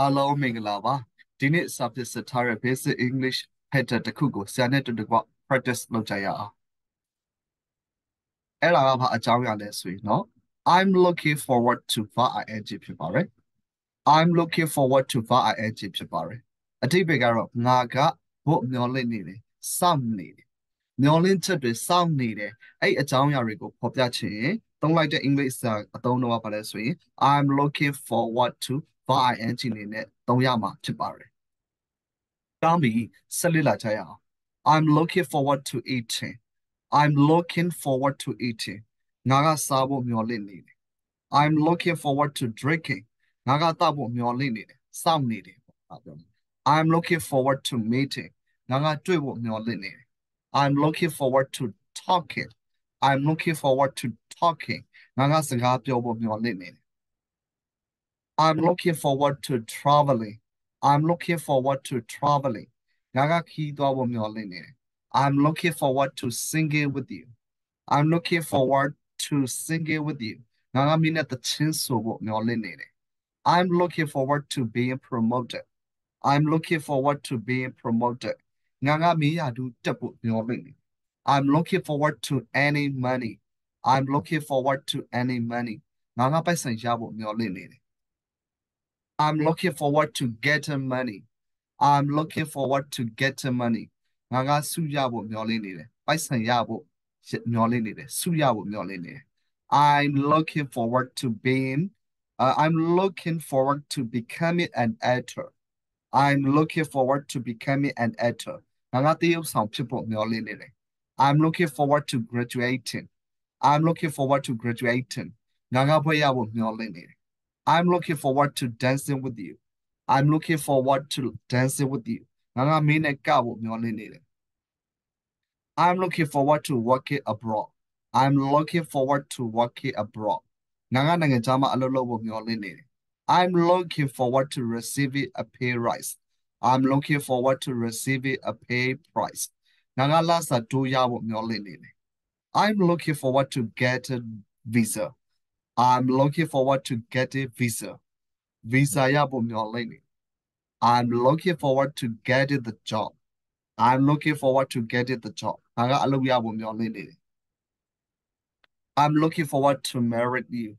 အားလုံးမင်္ဂလာပါဒီနေ့စာပြစ်စထားတဲ့ basic english header တစ်ခုကိုဆရာနဲ့တူတူက practice လုပ်ကြရအောင်အဲ့ဒါကဘာအကြောင်းရလဲဆိုရင်နော် I'm looking forward to VING ဖြစ်ပါတယ် I'm looking forward to VING ဖြစ်ပါတယ်အတိတ်ပဲကတော့ငါကဘုမျောလင့်နေတယ်စောင့်နေတယ်မျောလင့်ချက်တွေစောင့်နေတယ်အဲ့အကြောင်းအရာတွေကိုဖော်ပြခြင်းသုံးလိုက်တဲ့ English စာအသုံးတော့ပါလဲဆိုရင် I'm looking forward to var ing အနေနဲ့သုံးရမှာဖြစ်ပါတယ်။ကောင်းပြီဆက်လက်လာကြရအောင် I'm looking forward to eating I'm looking forward to eating ငါကစားဖို့မျှော်လင့်နေတယ် I'm looking forward to drinking ငါကတောက်ဖို့မျှော်လင့်နေတယ်စောင့်နေတယ်ပေါ့ပြော I'm looking forward to meeting ငါကတွေ့ဖို့မျှော်လင့်နေတယ် I'm looking forward to talking I'm looking forward to talking ငါကစကားပြောဖို့မျှော်လင့်နေတယ် ် I'm looking forward to traveling I'm looking forward to traveling ငါကခီးသွားဖို့မျှော်လင့်နေတယ် I'm looking forward to singing with you I'm looking forward to singing with you ငါကမင်းနဲ့တချင်းဆိုဖို့မျှော်လင့်နေတယ် I'm looking forward to being promoted I'm looking forward to being promoted ငါကမင်းရတူတက်ဖို့မျှော်လင့်နေ I'm looking forward to any money I'm looking forward to any money ငါကပိုက်ဆံရဖို့မျှော်လင့်နေတယ် I'm looking forward to getting money I'm looking forward to getting money ငါကစုရဖို့မျှော်လင့်နေတယ်ပိုက်ဆံရဖို့မျှော်လင့်နေတယ်စုရဖို့မျှော်လင့်နေတယ် I'm looking forward to being uh, I'm looking forward to becoming an actor I'm looking forward to becoming an actor ငါကတရုပ်ဆောင်ဖြစ်ဖို့မျှော်လင့်နေတယ် I'm looking forward to graduating I'm looking forward to graduating ငါကဘွဲ့ရဖို့မျှော်လင့်နေတယ် I'm looking forward to dancing with you I'm looking forward to dancing with you ငါကမင်းနဲ့ကဖို့မျှော်လင့်နေတယ် I'm looking forward to working abroad I'm looking forward to working abroad ငါကနိုင်ငံခြားမှာအလုပ်လုပ်ဖို့မျှော်လင့်နေတယ် I'm looking forward to receiving a pay rise I'm looking forward to receiving a pay price ငါကလာစာတိုးရဖို့မျှော်လင့်နေတယ် I'm looking forward to get a visa I'm looking forward to getting visa visa ရဖို့မျှော်လင့်နေ I'm looking forward to getting the job I'm looking forward to getting the job ငါကအလုပ်ရဖို့မျှော်လင့်နေတယ် I'm looking forward to marry you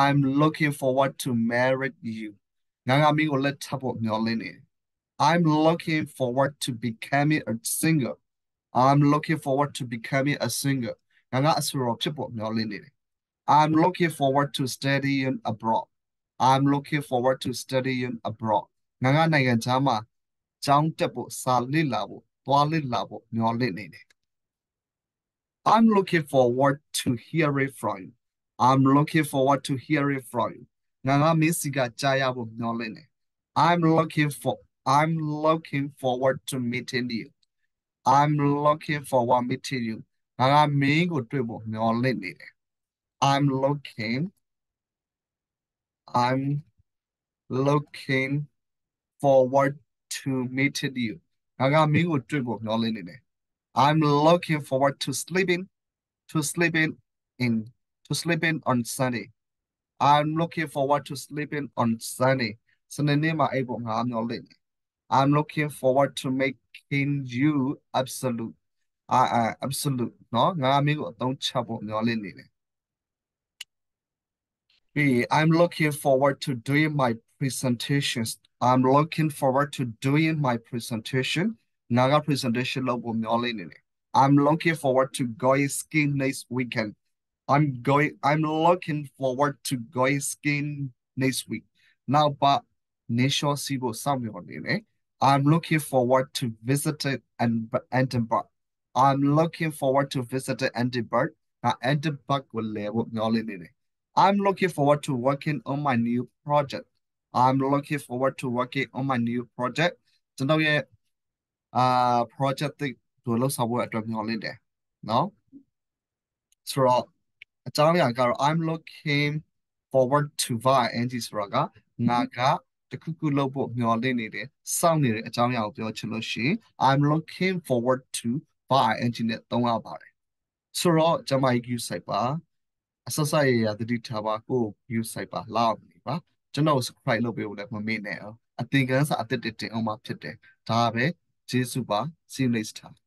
I'm looking forward to marry you ငါကမင်းကိုလက်ထပ်ဖို့မျှော်လင့်နေတယ် I'm looking forward to becoming a singer I'm looking forward to becoming a singer ငါကအဆိုတော်ဖြစ်ဖို့မျှော်လင့်နေတယ် I'm looking forward to studying abroad I'm looking forward to studying abroad ငါကနိုင်ငံခြားမှာကျောင်းတက်ဖို့စာလေ့လာဖို့သွားလေ့လာဖို့မျှော်လင့်နေတယ် I'm looking forward to hearing from you I'm looking forward to hearing from you ငါကမင်းစီကကြားရဖို့မျှော်လင့်နေ I'm looking for I'm looking forward to meeting you I'm looking forward meeting you ငါကမင်းကိုတွေ့ဖို့မျှော်လင့်နေတယ် I'm looking I'm looking forward to meeting you ငါကမင်းကိုတွေ့ဖို့မျှော်လင့်နေတယ် I'm looking forward to sleeping to sleeping in to sleeping on Sunday I'm looking forward to sleeping on Sunday စနေနေ့မှာအိပ်ဖို့ငါမျှော်လင့်နေ I'm looking forward to making you absolute I uh, absolute เนาะငါမင်းကိုအသုံးချဖို့မျှော်လင့်နေတယ် B. I'm looking forward to doing my presentations. I'm looking forward to doing my presentation. Naga presentation lo I'm looking forward to going skiing next weekend. I'm going I'm looking forward to going skiing next week. Now but Nation Sibo Samuel I'm looking forward to visiting and Edinburgh. I'm looking forward to visiting Edinburgh. Now Edinburgh will level I'm looking forward to working on my new project. I'm looking forward to working on my new project ကျွန်တော်ရဲ့အာ project တွေတို့လောက်ဆောင်ဖို့အတွက်မျှော်လင့်တယ်နော်ဆိုတော့အကြောင်းအရာကတော့ I'm looking forward to var ing ဆိုတာကငါကတခုခုလုပ်ဖို့မျှော်လင့်နေတယ်စောင့်နေတဲ့အကြောင်းအရာကိုပြောချင်လို့ရှိရင် I'm looking forward to var ing နဲ့သုံးရပါတယ်ဆိုတော့ကျွန်မ use site ပါ အဆက်ဆက်ရရတတိထားပါကို view site ပါလောက်နေပါကျွန်တော် subscribe လုပ်ပေးဖို့လည်းမမေ့နဲ့အောင်အသင်ခန်းစာအသစ်တင်အောင်မှဖြစ်တယ်ဒါပဲကျေးဇူးပါ see you next time